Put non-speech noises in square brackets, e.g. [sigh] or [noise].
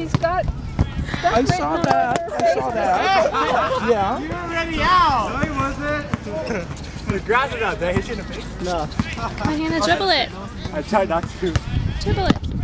she's got. I saw that. I saw that. Yeah. [laughs] You were already out. No, he wasn't. Grab it is out. Did I hit you in the face? No. Hannah, dribble it. I tried not to. Dribble it.